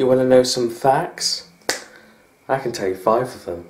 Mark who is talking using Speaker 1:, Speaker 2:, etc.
Speaker 1: You want to know some facts? I can tell you five of them.